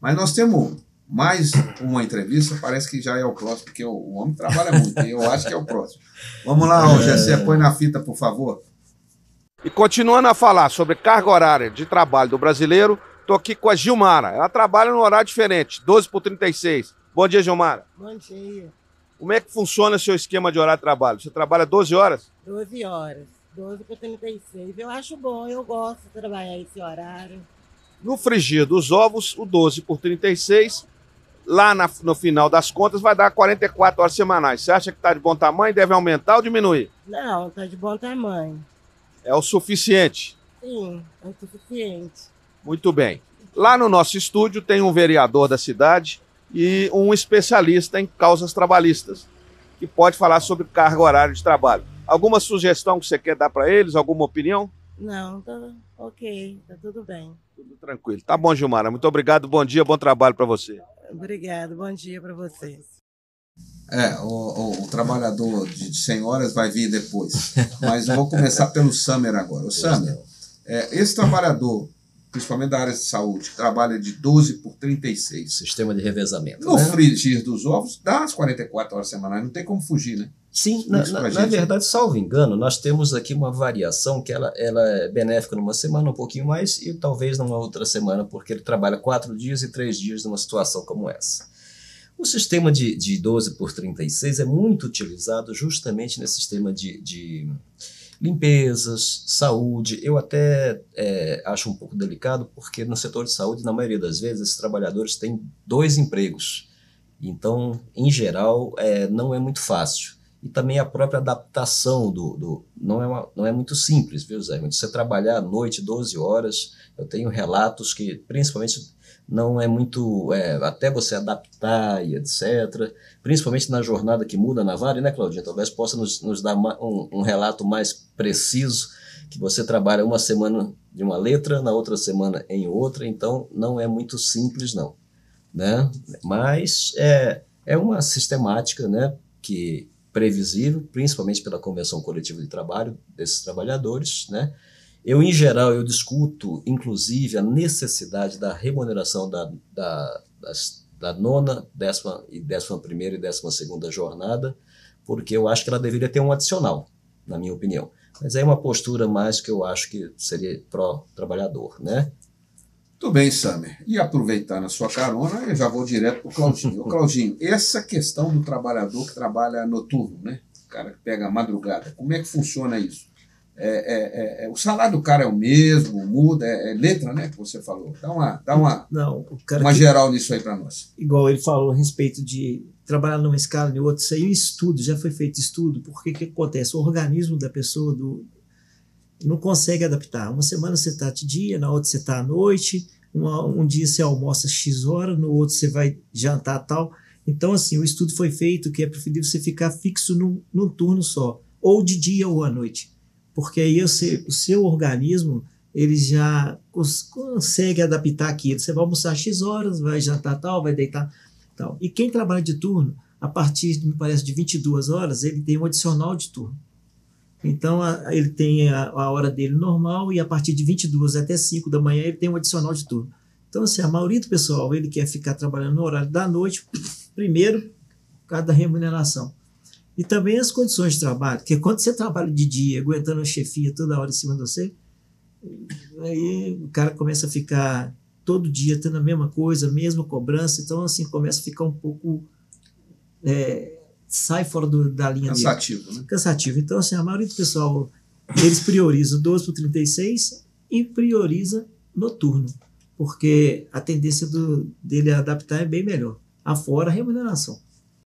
Mas nós temos mais uma entrevista, parece que já é o próximo, porque o, homem trabalha muito, e eu acho que é o próximo. Vamos lá, José, põe na fita, por favor. E continuando a falar sobre carga horária de trabalho do brasileiro, estou aqui com a Gilmara. Ela trabalha num horário diferente, 12 por 36. Bom dia, Gilmara. Bom dia. Como é que funciona o seu esquema de horário de trabalho? Você trabalha 12 horas? 12 horas. 12 por 36. Eu acho bom, eu gosto de trabalhar esse horário. No frigir dos ovos, o 12 por 36, lá na, no final das contas, vai dar 44 horas semanais. Você acha que está de bom tamanho? Deve aumentar ou diminuir? Não, está de bom tamanho. É o suficiente? Sim, é o suficiente. Muito bem. Lá no nosso estúdio tem um vereador da cidade e um especialista em causas trabalhistas, que pode falar sobre carga horária de trabalho. Alguma sugestão que você quer dar para eles? Alguma opinião? Não, tá ok, tá tudo bem. Tudo tranquilo. Tá bom, Gilmara. Muito obrigado, bom dia, bom trabalho para você. Obrigado, bom dia para vocês. É, o, o, o, trabalhador de 100 horas vai vir depois. Mas eu vou começar pelo Summer agora. O Summer, é, esse trabalhador principalmente da área de saúde, que trabalha de 12 por 36. Sistema de revezamento. No né? frigir dos ovos, dá as 44 horas semanais, não tem como fugir, né? Sim, na, na, na, verdade, salvo engano, nós temos aqui uma variação que ela, ela é benéfica numa semana, um pouquinho mais, e talvez numa outra semana, porque ele trabalha quatro dias e três dias numa situação como essa. O sistema de, de 12 por 36 é muito utilizado justamente nesse sistema de, de limpezas, saúde. Eu até é, acho um pouco delicado, porque no setor de saúde, na maioria das vezes, esses trabalhadores têm dois empregos. Então, em geral, é, não é muito fácil. E também a própria adaptação do. do não, é uma, não é muito simples, viu, Zé? Você trabalhar à noite 12 horas, eu tenho relatos que, principalmente não é muito. É, até você adaptar e etc. Principalmente na jornada que muda na Vale, né, Claudinha? Talvez possa nos, nos dar um, um, relato mais preciso, que você trabalha uma semana de uma letra, na outra semana em outra, então não é muito simples, não. Né? Mas é, é uma sistemática né, que previsível, principalmente pela Convenção Coletiva de Trabalho desses trabalhadores, né? Eu, em geral, eu discuto, inclusive, a necessidade da remuneração da, da, das, da nona, décima e décima primeira e décima segunda jornada, porque eu acho que ela deveria ter um adicional, na minha opinião. Mas é uma postura mais que eu acho que seria pró-trabalhador, né? Tudo bem, Samer. E aproveitando a sua carona, eu já vou direto para o Claudinho. Claudinho, essa questão do trabalhador que trabalha noturno, né? O cara que pega a madrugada, como é que funciona isso? É, é, é, o salário do cara é o mesmo, muda, é, é, letra, né, que você falou. Dá uma, dá uma, Não, uma que, geral nisso aí para nós. Igual ele falou a respeito de trabalhar numa escala e outra, isso aí é estudo, já foi feito estudo, porque o que acontece? O organismo da pessoa do, não consegue adaptar. Uma semana você está de dia, na outra você está à noite, uma, um dia você almoça X horas, no outro você vai jantar tal. Então, assim, o estudo foi feito que é preferível você ficar fixo num, num turno só, ou de dia ou à noite porque aí você, o seu organismo ele já cons consegue adaptar aquilo. Você vai almoçar X horas, vai jantar tal, vai deitar tal. E quem trabalha de turno, a partir, me parece, de 22 horas, ele tem um adicional de turno. Então, a, ele tem a, a, hora dele normal e a partir de 22 até 5 da manhã ele tem um adicional de turno. Então, assim, a maioria do pessoal, ele quer ficar trabalhando no horário da noite, primeiro, por causa da remuneração. E também as condições de trabalho, porque quando você trabalha de dia, aguentando a chefia toda hora em cima de você, aí o cara começa a ficar todo dia tendo a mesma coisa, a mesma cobrança, então assim começa a ficar um pouco é, sai fora do, da linha cansativo, dele. né? Cansativo. Então assim, a maioria do pessoal eles priorizam 12 por 36 e prioriza noturno, porque a tendência do, dele adaptar é bem melhor. Afora a remuneração.